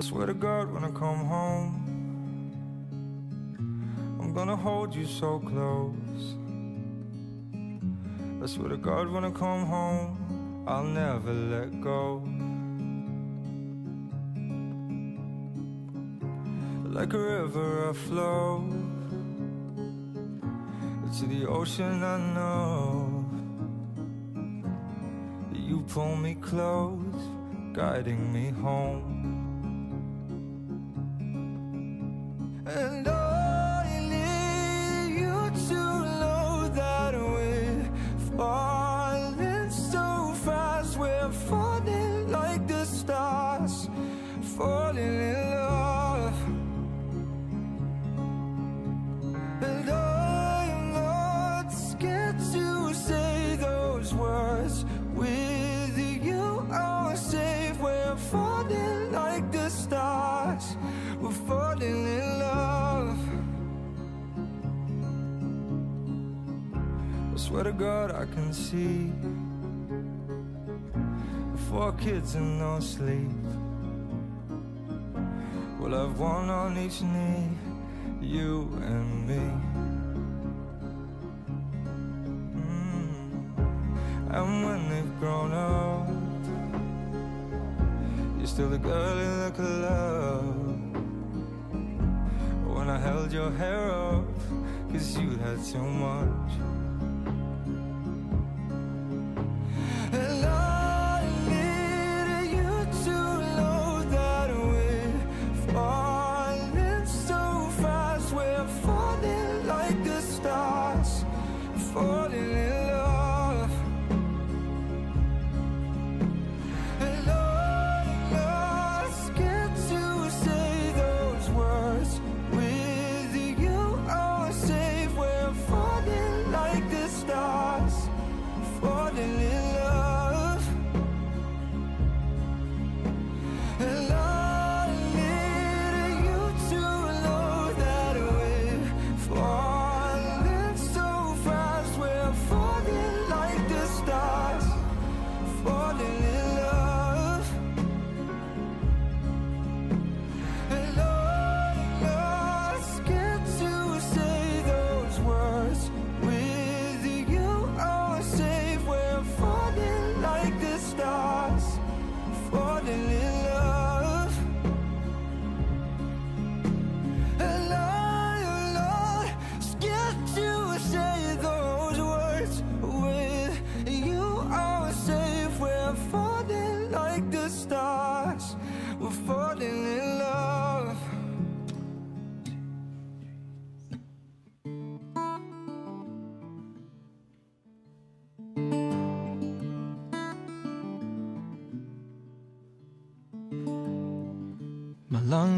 I swear to God when I come home I'm gonna hold you so close. I swear to God when I come home I'll never let go. Like a river I flow To the ocean I know. You pull me close Guiding me home swear to God, I can see four kids and no sleep. We'll have one on each knee, you and me. Mm. And when they've grown up, you're still the girl in the club. When I held your hair up, cause you had too much.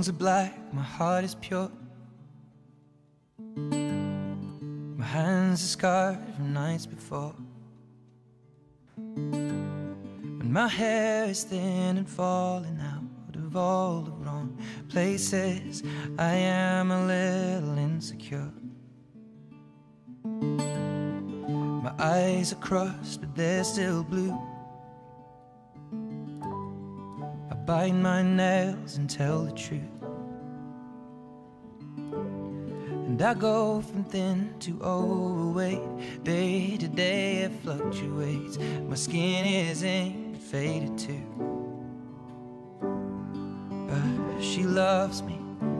Lungs are black, my heart is pure. My hands are scarred from nights before. When my hair is thin and falling out of all the wrong places, I am a little insecure. My eyes are crossed, but they're still blue. I bite my nails and tell the truth. And I go from thin to overweight. Day to day it fluctuates. My skin is ink faded too. But she loves me,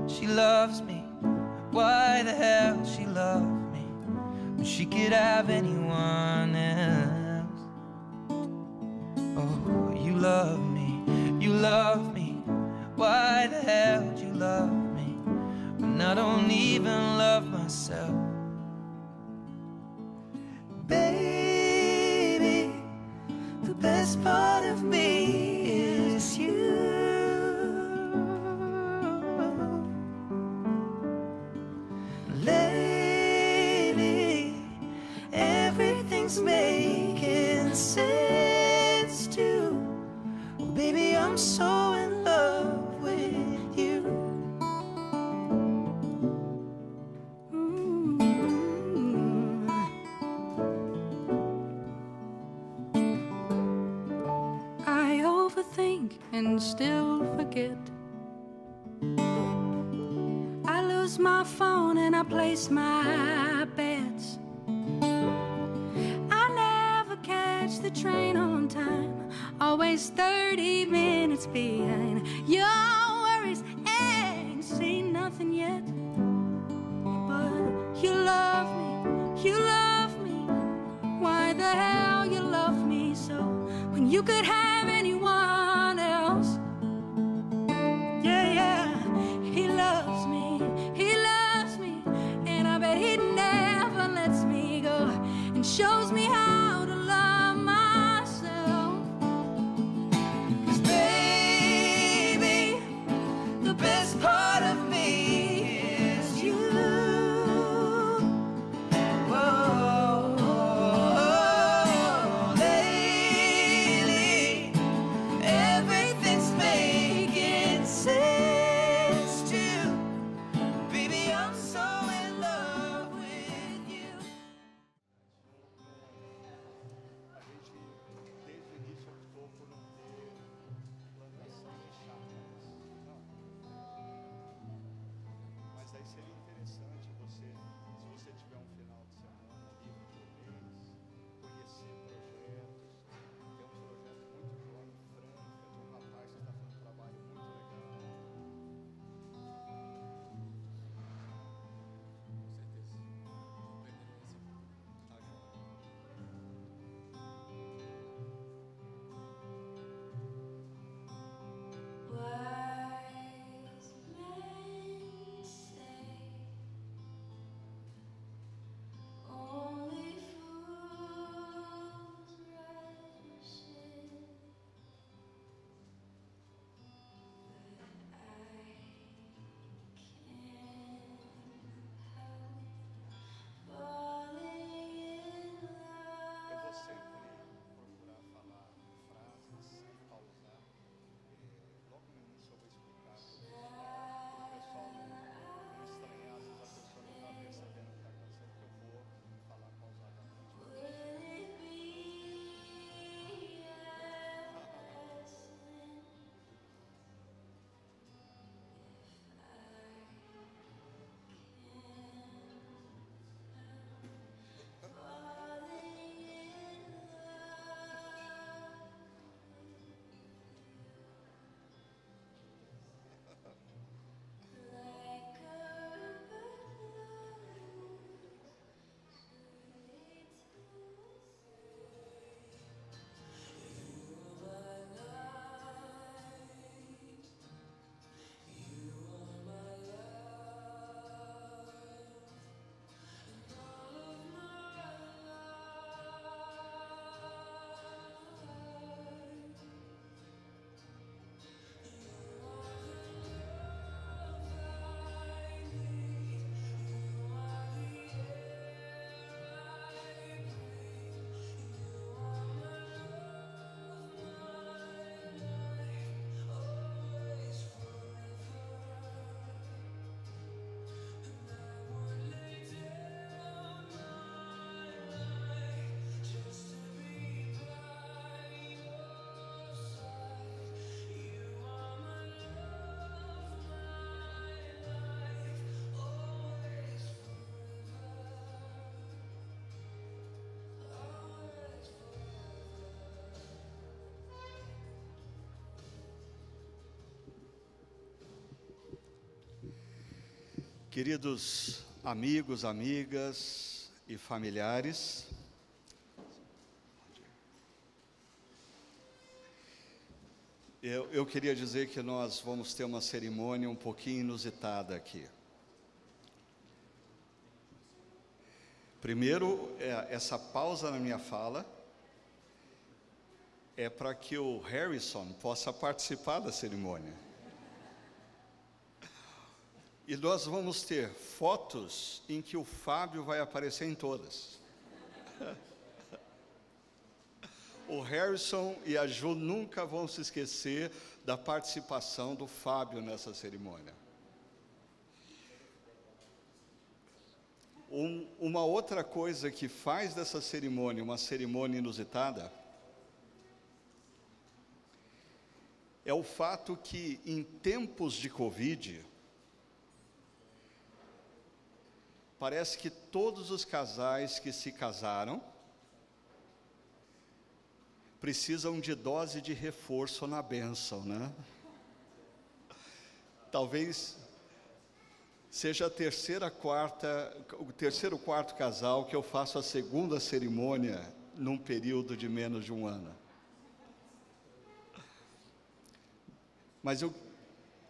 she loves me. Why the hell she love me when she could have anyone else? Oh, you love me, you love me. Why the hell you love me I don't even love myself? Baby, the best part of me that He never lets me go and shows me how. Queridos amigos, amigas e familiares, eu, eu, queria dizer que nós vamos ter uma cerimônia um pouquinho inusitada aqui. Primeiro, é, essa pausa na minha fala é para que o Harrison possa participar da cerimônia. E nós vamos ter fotos em que o Fábio vai aparecer em todas. o Harrison e a Ju nunca vão se esquecer da participação do Fábio nessa cerimônia. Um, uma outra coisa que faz dessa cerimônia uma cerimônia inusitada é o fato que, em tempos de Covid, parece que todos os casais que se casaram precisam de dose de reforço na bênção, né? Talvez seja a terceira, quarta, o terceiro, quarto casal que eu faço a segunda cerimônia num período de menos de um ano. Mas eu,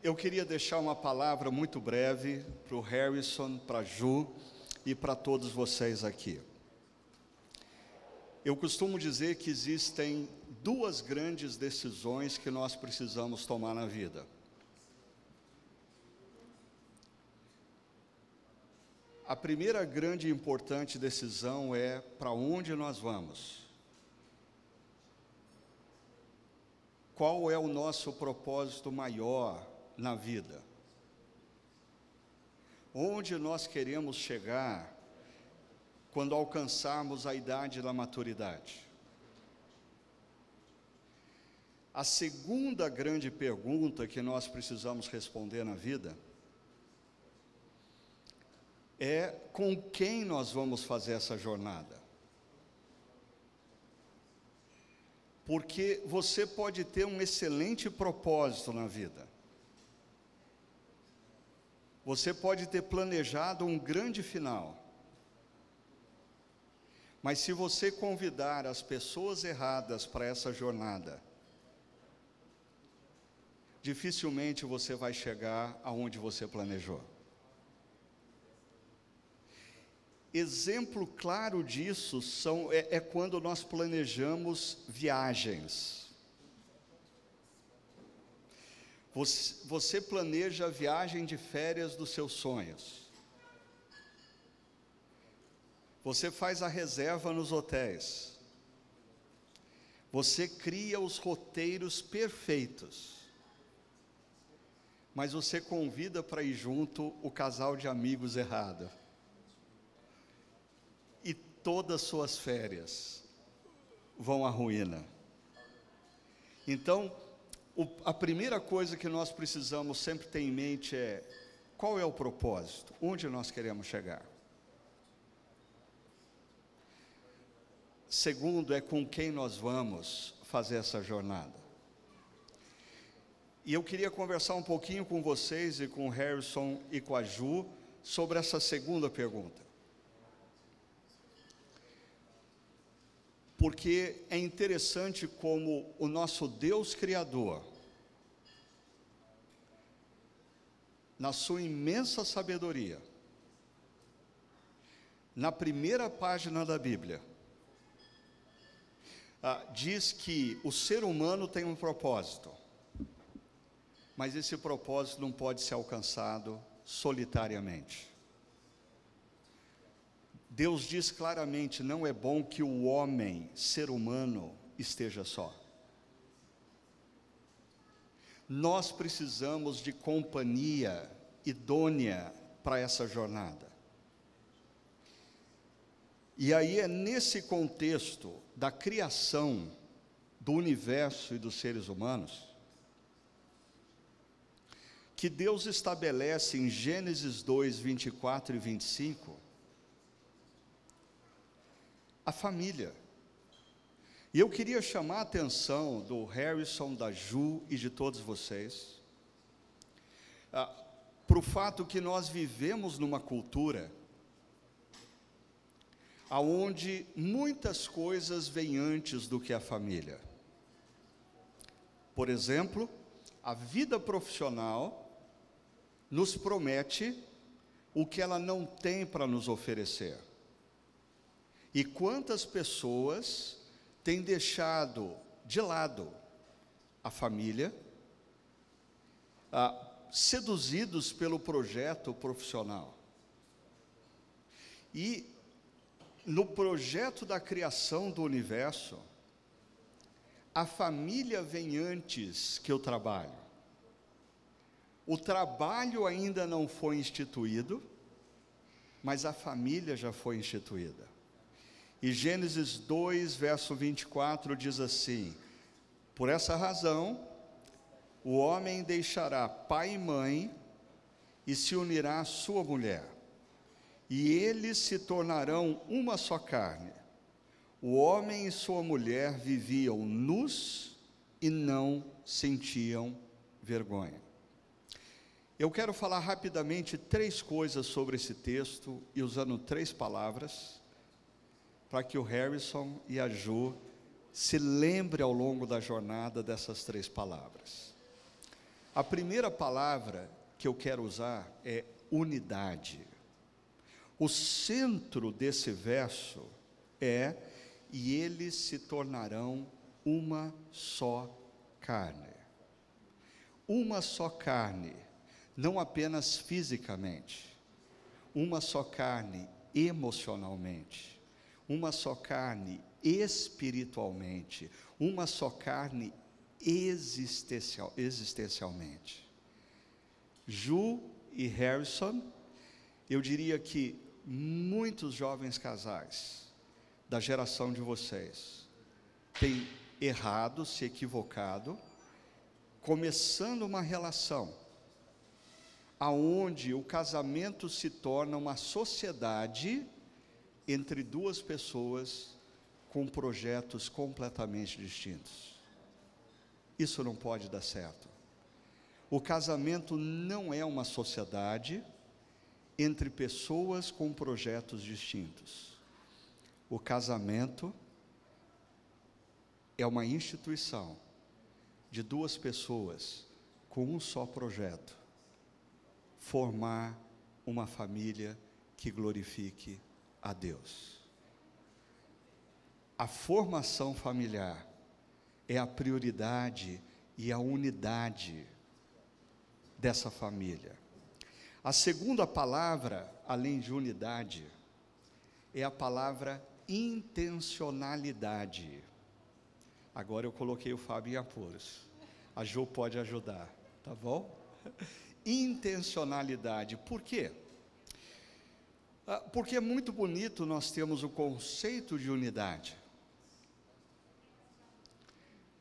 eu queria deixar uma palavra muito breve para o Harrison, para a Ju e para todos vocês aqui. Eu costumo dizer que existem duas grandes decisões que nós precisamos tomar na vida. A primeira grande e importante decisão é para onde nós vamos. Qual é o nosso propósito maior na vida? Onde nós queremos chegar quando alcançarmos a idade da maturidade? A segunda grande pergunta que nós precisamos responder na vida é com quem nós vamos fazer essa jornada. Porque você pode ter um excelente propósito na vida. Você pode ter planejado um grande final. Mas se você convidar as pessoas erradas para essa jornada, dificilmente você vai chegar aonde você planejou. Exemplo claro disso são, é, é quando nós planejamos viagens. Você, você planeja a viagem de férias dos seus sonhos. Você faz a reserva nos hotéis. Você cria os roteiros perfeitos. Mas você convida para ir junto o casal de amigos errado todas suas férias vão à ruína. Então, o, a primeira coisa que nós precisamos sempre ter em mente é qual é o propósito, onde nós queremos chegar. Segundo, é com quem nós vamos fazer essa jornada. E eu queria conversar um pouquinho com vocês e com o Harrison e com a Ju sobre essa segunda pergunta. Porque é interessante como o nosso Deus Criador, na sua imensa sabedoria, na primeira página da Bíblia, ah, diz que o ser humano tem um propósito, mas esse propósito não pode ser alcançado solitariamente. Deus diz claramente: não é bom que o homem, ser humano, esteja só. Nós precisamos de companhia idônea para essa jornada. E aí é nesse contexto da criação do universo e dos seres humanos que Deus estabelece em Gênesis 2, 24 e 25 a família. E eu queria chamar a atenção do Harrison, da Ju e de todos vocês ah, para o fato que nós vivemos numa cultura aonde muitas coisas vêm antes do que a família. Por exemplo, a vida profissional nos promete o que ela não tem para nos oferecer. E quantas pessoas têm deixado de lado a família, ah, seduzidos pelo projeto profissional. E no projeto da criação do universo, a família vem antes que o trabalho. O trabalho ainda não foi instituído, mas a família já foi instituída. E Gênesis 2, verso 24 diz assim: Por essa razão, o homem deixará pai e mãe e se unirá à sua mulher, e eles se tornarão uma só carne. O homem e sua mulher viviam nus e não sentiam vergonha. Eu quero falar rapidamente três coisas sobre esse texto e usando três palavras para que o Harrison e a Ju se lembrem ao longo da jornada dessas três palavras. A primeira palavra que eu quero usar é unidade. O centro desse verso é: e eles se tornarão uma só carne. Uma só carne, não apenas fisicamente, uma só carne emocionalmente, uma só carne espiritualmente, uma só carne existencial, existencialmente. Ju e Harrison, eu diria que muitos jovens casais da geração de vocês têm errado, se equivocado, começando uma relação aonde o casamento se torna uma sociedade entre duas pessoas com projetos completamente distintos. Isso não pode dar certo. O casamento não é uma sociedade entre pessoas com projetos distintos. O casamento é uma instituição de duas pessoas com um só projeto: formar uma família que glorifique a Deus. A formação familiar é a prioridade e a unidade dessa família. A segunda palavra, além de unidade, é a palavra intencionalidade. Agora eu coloquei o Fábio em apuros. A Jo pode ajudar, tá bom? Intencionalidade. Por quê? Ah, porque é muito bonito nós temos o conceito de unidade.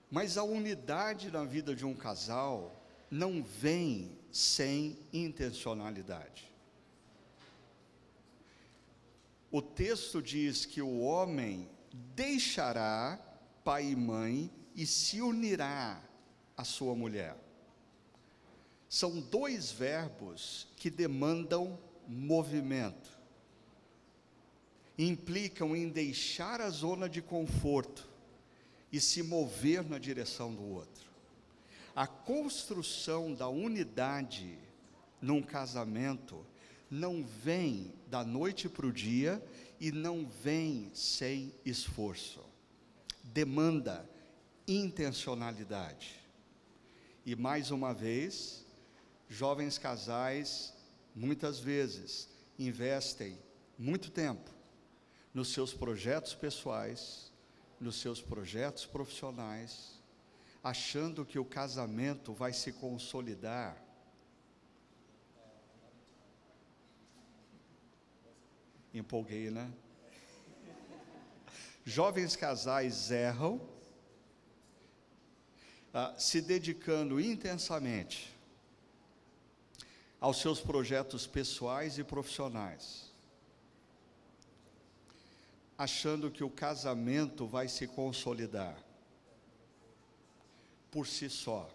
Mas a unidade na vida de um casal não vem sem intencionalidade. O texto diz que o homem deixará pai e mãe e se unirá à sua mulher. São dois verbos que demandam movimento, implicam em deixar a zona de conforto e se mover na direção do outro. A construção da unidade num casamento não vem da noite para o dia e não vem sem esforço. Demanda intencionalidade. E mais uma vez, jovens casais muitas vezes investem muito tempo nos seus projetos pessoais, nos seus projetos profissionais, achando que o casamento vai se consolidar. Empolguei, né? Jovens casais erram, ah, se dedicando intensamente aos seus projetos pessoais e profissionais achando que o casamento vai se consolidar por si só,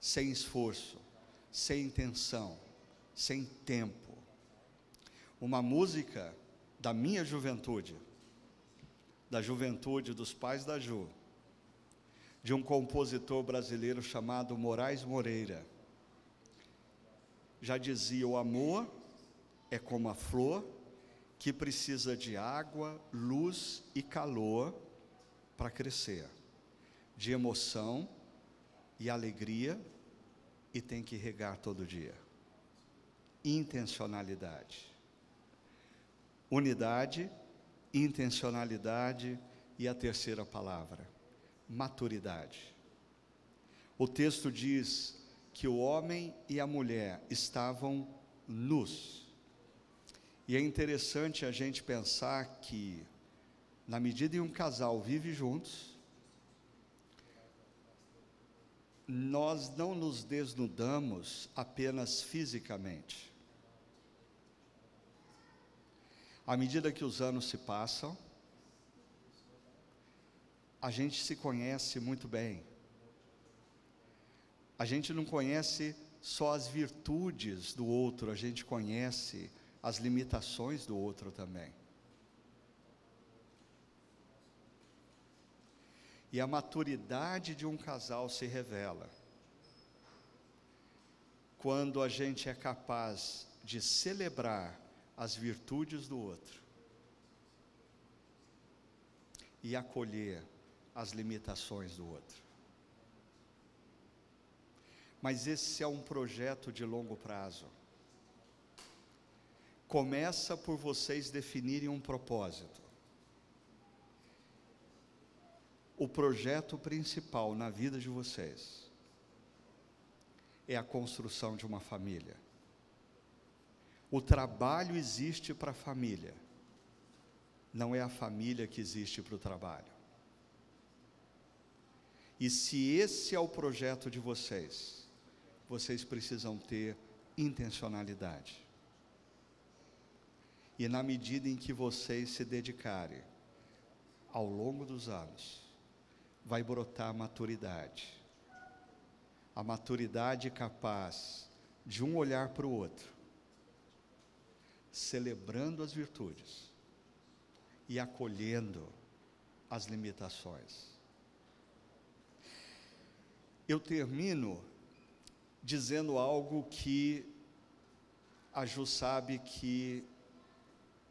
sem esforço, sem intenção, sem tempo. Uma música da minha juventude, da juventude dos pais da Ju, de um compositor brasileiro chamado Moraes Moreira. Já dizia: o amor é como a flor que precisa de água, luz e calor para crescer, de emoção e alegria, e tem que regar todo dia. Intencionalidade. Unidade, intencionalidade e a terceira palavra, maturidade. O texto diz que o homem e a mulher estavam nus e é interessante a gente pensar que, na medida em um casal vive juntos, nós não nos desnudamos apenas fisicamente. À medida que os anos se passam, a gente se conhece muito bem. A gente não conhece só as virtudes do outro, a gente conhece as limitações do outro também. E a maturidade de um casal se revela quando a gente é capaz de celebrar as virtudes do outro e acolher as limitações do outro. Mas esse é um projeto de longo prazo. Começa por vocês definirem um propósito. O projeto principal na vida de vocês é a construção de uma família. O trabalho existe para a família, não é a família que existe para o trabalho. E se esse é o projeto de vocês, vocês precisam ter intencionalidade. E na medida em que vocês se dedicarem, ao longo dos anos, vai brotar a maturidade. A maturidade capaz de um olhar para o outro, celebrando as virtudes e acolhendo as limitações. Eu termino dizendo algo que a Ju sabe que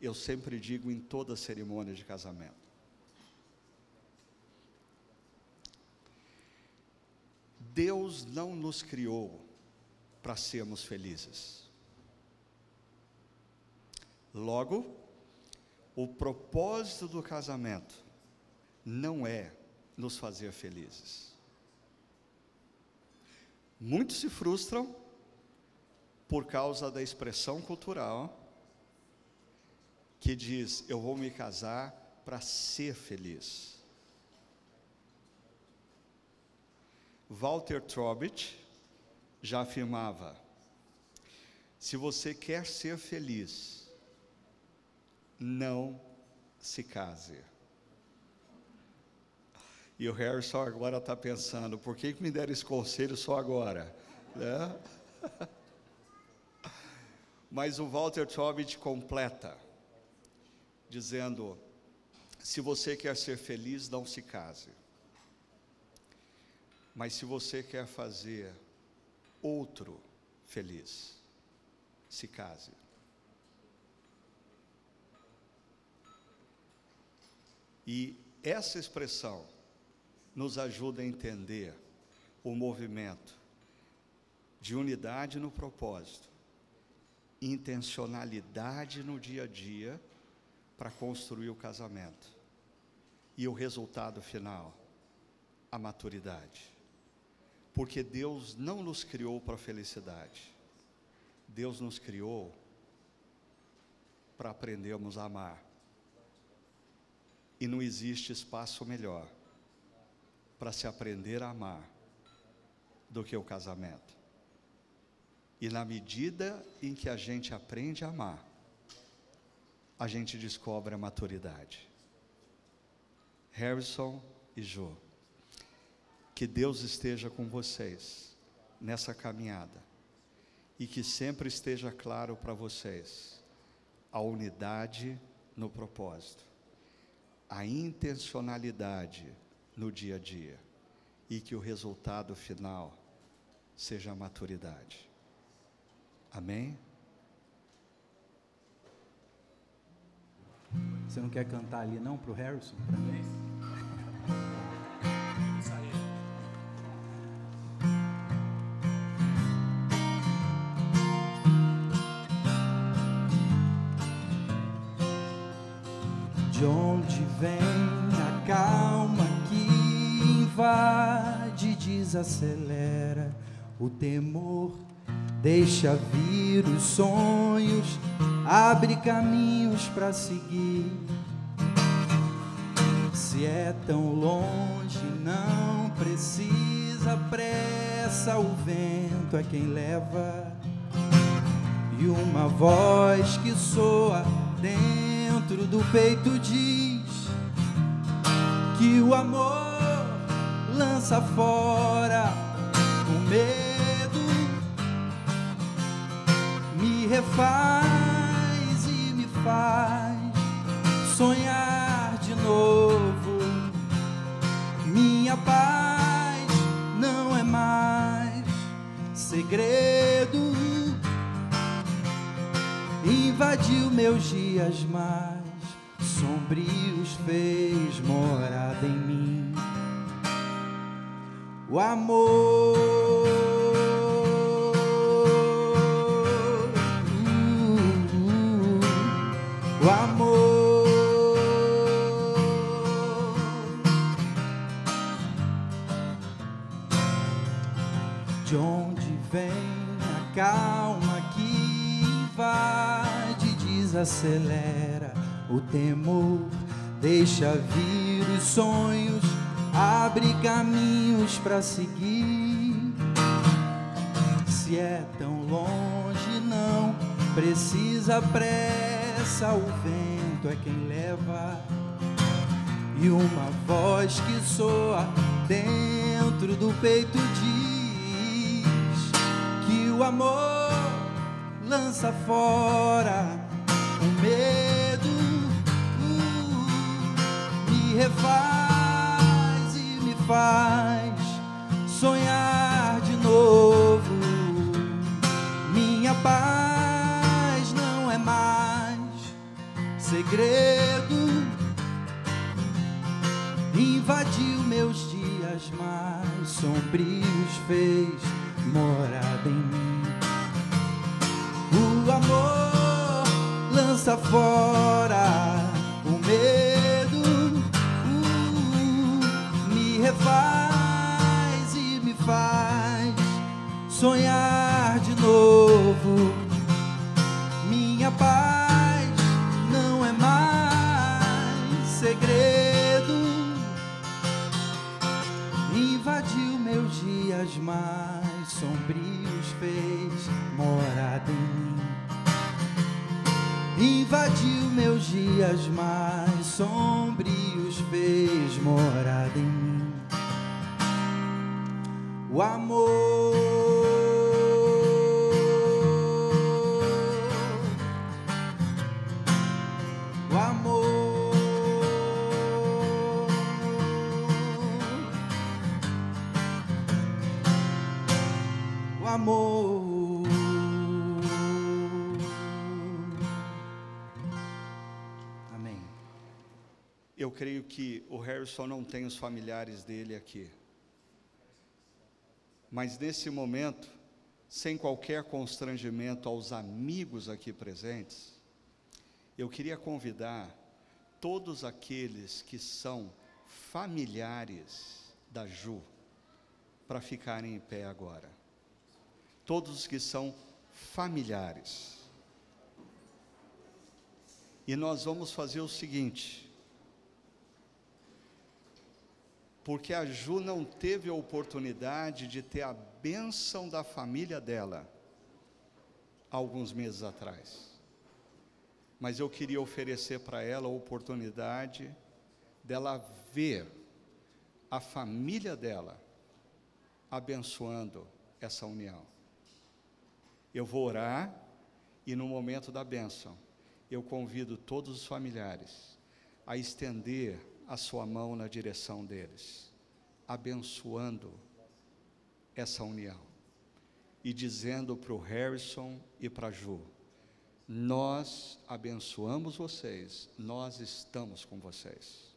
eu sempre digo em toda cerimônia de casamento. Deus não nos criou para sermos felizes. Logo, o propósito do casamento não é nos fazer felizes. Muitos se frustram por causa da expressão cultural que diz: Eu vou me casar para ser feliz. Walter Trobit já afirmava: se você quer ser feliz, não se case. E o Harrison agora está pensando: por que, me deram esse conselho só agora? Né? Mas o Walter Trobit completa, dizendo: se você quer ser feliz, não se case. Mas se você quer fazer outro feliz, se case. E essa expressão nos ajuda a entender o movimento de unidade no propósito, intencionalidade no dia a dia para construir o casamento. E o resultado final, a maturidade. Porque Deus não nos criou para a felicidade. Deus nos criou para aprendermos a amar. E não existe espaço melhor para se aprender a amar do que o casamento. E na medida em que a gente aprende a amar, a gente descobre a maturidade. Harrison e Jo, que Deus esteja com vocês nessa caminhada e que sempre esteja claro para vocês a unidade no propósito, a intencionalidade no dia a dia e que o resultado final seja a maturidade. Amém? Você não quer cantar ali não para o Harrison? Para mim? De onde vem a calma que invade, desacelera o temor, deixa vir os sonhos, abre caminhos para seguir. Se é tão longe, não precisa pressa, o vento é quem leva. E uma voz que soa dentro do peito diz que o amor lança fora o medo, me refaz e me faz sonhar de novo. Minha paz não é mais segredo invadiu meus dias mais sombrios, fez morada em mim. O amor. Desacelera o temor, deixa vir os sonhos, abre caminhos para seguir. Se é tão longe, não precisa pressa, o vento é quem leva. E uma voz que soa dentro do peito diz que o amor lança fora medo, uh, me refaz e me faz sonhar de novo. Minha paz não é mais segredo invadiu meus dias mais sombrios, fez morada em mim. O amor lança fora o medo, uh, me refaz e me faz sonhar de novo. Minha paz não é mais segredo invadiu meus dias mais sombrios, fez morada em mim. Invadiu meus dias mais sombrios, fez morada em mim. O amor, o amor. o amor. Creio que o Harrison não tem os familiares dele aqui. Mas nesse momento, sem qualquer constrangimento aos amigos aqui presentes, eu queria convidar todos aqueles que são familiares da Ju para ficarem em pé agora. Todos os que são familiares. E nós vamos fazer o seguinte: porque a Ju não teve a oportunidade de ter a bênção da família dela alguns meses atrás. Mas eu queria oferecer para ela a oportunidade dela ver a família dela abençoando essa união. Eu vou orar e no momento da bênção, eu convido todos os familiares a estender a sua mão na direção deles, abençoando essa união e dizendo para o Harrison e para a Ju: Nós abençoamos vocês, nós estamos com vocês.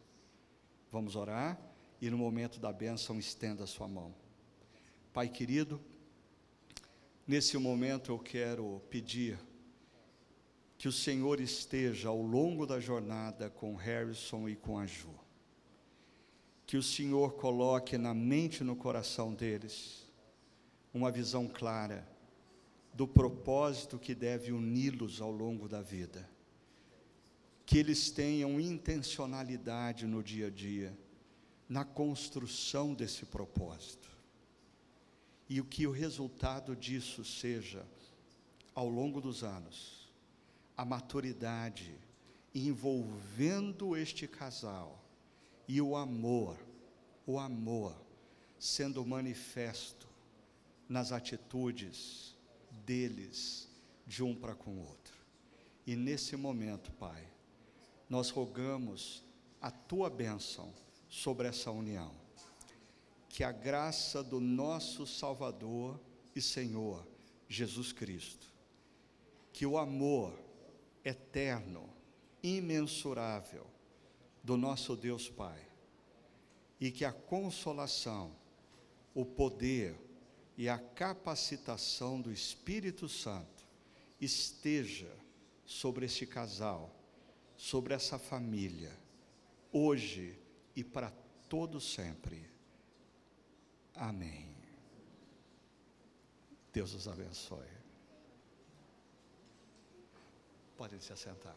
Vamos orar e no momento da bênção estenda a sua mão. Pai querido, nesse momento eu quero pedir que o Senhor esteja ao longo da jornada com Harrison e com a Ju. Que o Senhor coloque na mente e no coração deles uma visão clara do propósito que deve uni-los ao longo da vida. Que eles tenham intencionalidade no dia a dia, na construção desse propósito. E o que o resultado disso seja, ao longo dos anos, a maturidade envolvendo este casal e o amor, o amor sendo manifesto nas atitudes deles de um para com o outro. E nesse momento, Pai, nós rogamos a tua bênção sobre essa união. Que a graça do nosso Salvador e Senhor Jesus Cristo, que o amor eterno, imensurável do nosso Deus Pai, e que a consolação, o poder e a capacitação do Espírito Santo esteja sobre este casal, sobre essa família, hoje e para todo sempre. Amém. Deus os abençoe. Podem se assentar.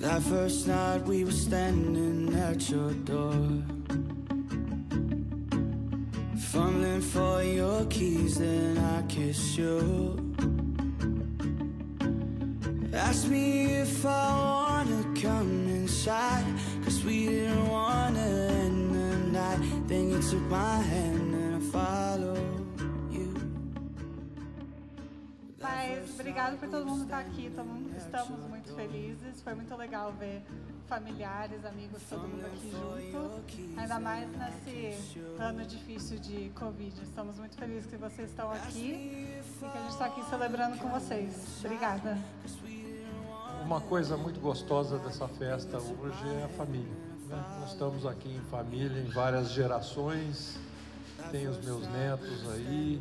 That first night we were standing at your door. Fumbling for your keys, then I kissed you. Asked me if I wanna come inside, cause we didn't wanna end the night. Then you took my hand and I followed. Mas obrigado por todo mundo estar aqui. tamo- Estamos muito felizes. Foi muito legal ver familiares, amigos, todo mundo aqui junto. Ainda mais nesse ano difícil de Covid. Estamos muito felizes que vocês estão aqui e que a gente está aqui celebrando com vocês. Obrigada. Uma coisa muito gostosa dessa festa hoje é a família. né? Nós estamos aqui em família, em várias gerações. Tem os meus netos aí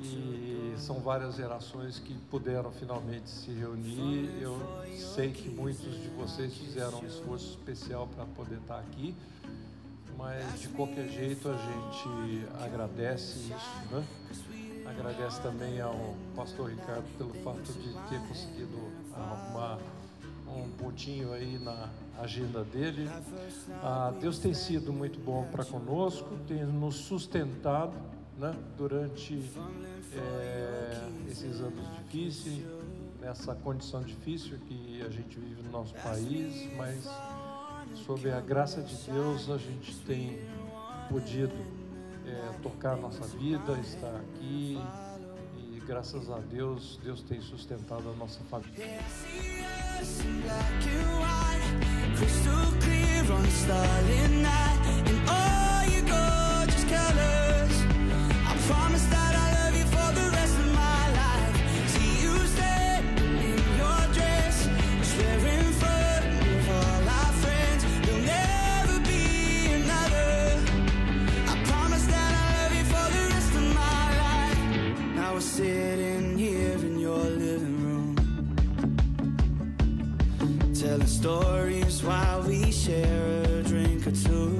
e são várias gerações que puderam finalmente se reunir. Eu sei que muitos de vocês fizeram um esforço especial para poder estar aqui, mas de qualquer jeito a gente agradece isso, né? Agradece também ao pastor Ricardo pelo fato de ter conseguido arrumar um pontinho aí na agenda dele. Ah, Deus tem sido muito bom para conosco, tem nos sustentado né, durante eh, esses anos difíceis, nessa condição difícil que a gente vive no nosso país, mas sob a graça de Deus a gente tem podido eh, tocar nossa vida, estar aqui e graças a Deus Deus tem sustentado a nossa família. and crystal clear on starlit night, all your gorgeous sitting here in your living room. Telling stories while we share a drink or two.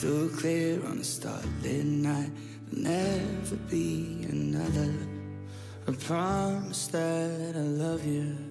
Crystal clear on a starlit night. There'll never be another. I promise that I love you.